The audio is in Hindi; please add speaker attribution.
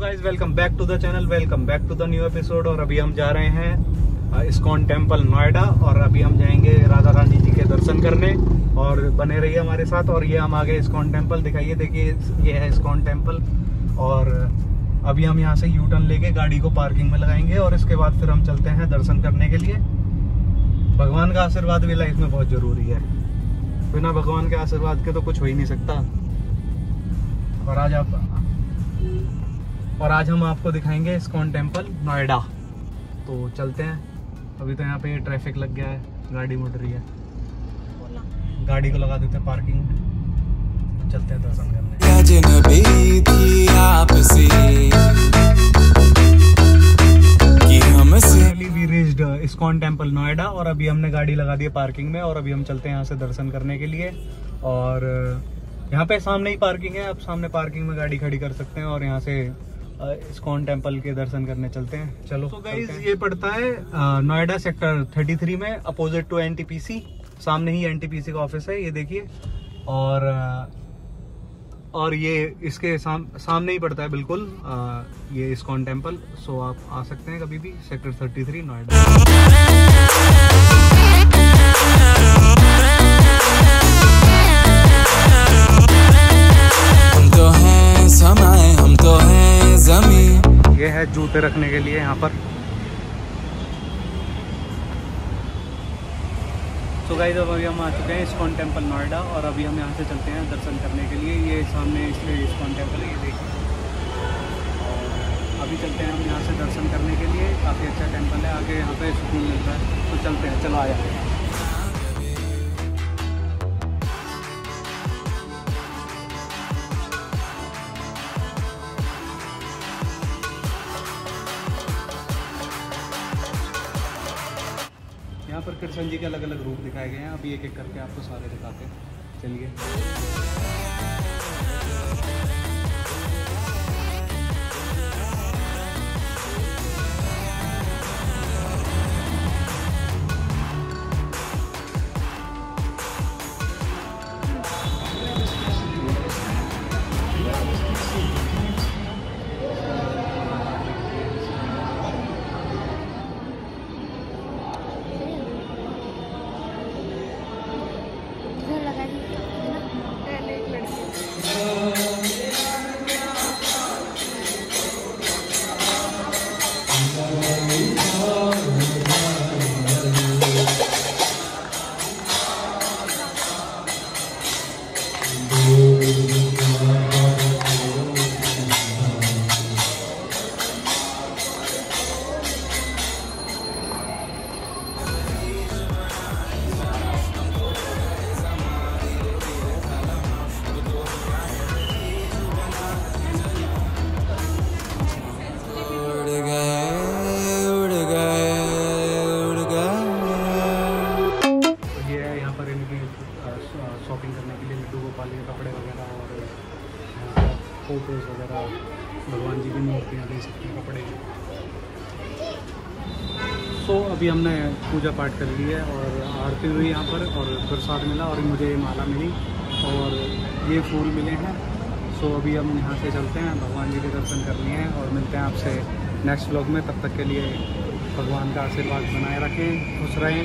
Speaker 1: Guys welcome back to the channel welcome back to the new episode और अभी हम जा रहे हैं इस्कॉन टेंपल नोएडा, और अभी हम जाएँगे राधा रानी जी के दर्शन करने, और बने रहिए हमारे साथ, और ये हम आगे इस्कॉन टेंपल दिखाइए, देखिए, ये है इस्कॉन टेंपल और अभी हम यहाँ से यू टर्न लेके गाड़ी को पार्किंग में लगाएँगे, और इसके बाद फिर हम चलते हैं दर्शन करने के लिए। भगवान का आशीर्वाद भी लाइफ में बहुत ज़रूरी है। बिना भगवान के आशीर्वाद के तो कुछ हो ही नहीं सकता। और आज आप और आज हम आपको दिखाएँगे इस्कॉन टेंपल नोएडा। तो चलते हैं। अभी तो यहाँ पे ट्रैफ़िक लग गया है। गाड़ी मुड़ रही है। गाड़ी को लगा देते हैं पार्किंग। में चलते हैं दर्शन करने। रीच्ड इस्कॉन टेंपल नोएडा और अभी हमने गाड़ी लगा दी है पार्किंग में और अभी हम चलते हैं यहाँ से दर्शन करने के लिए। और uh, यहाँ पे सामने ही पार्किंग है। आप सामने पार्किंग में गाड़ी खड़ी कर सकते हैं और यहाँ से इस्कॉन टेंपल के दर्शन करने चलते हैं। चलो तो गाइज़ ये पड़ता है नोएडा सेक्टर 33 में अपोजिट टू एनटीपीसी सामने ही एनटीपीसी का ऑफ़िस है ये देखिए। और और ये इसके साम, सामने ही पड़ता है बिल्कुल आ, ये इस्कॉन टेंपल सो आप आ सकते हैं कभी भी सेक्टर 33 नोएडा।
Speaker 2: है
Speaker 1: जूते रखने के लिए यहाँ पर। तो गाइस अब अभी हम आ चुके हैं इस्कॉन टेंपल नोएडा और अभी हम यहाँ से चलते हैं दर्शन करने के लिए। ये सामने इसलिए इस्कॉन टेंपल ये देखिए अभी चलते हैं हम यहाँ से दर्शन करने के लिए। काफ़ी अच्छा टेंपल है, आगे यहाँ पे सुकून मिलता है। तो चलते हैं, चलो आया पर कृष्ण जी के अलग अलग रूप दिखाए गए हैं। अभी एक एक करके आपको सारे दिखाते हैं चलिए। फ़ोटोज़ वगैरह भगवान जी की मूर्तियाँ दे सकते हैं कपड़े सो so, अभी हमने पूजा पाठ कर ली है और आरती हुई यहाँ पर और प्रसाद मिला और मुझे ये माला मिली और ये फूल मिले हैं। सो so, अभी हम यहाँ से चलते हैं भगवान जी के दर्शन कर लिए हैं और मिलते हैं आपसे नेक्स्ट ब्लॉग में। तब तक के लिए भगवान का आशीर्वाद बनाए रखें खुश रहें।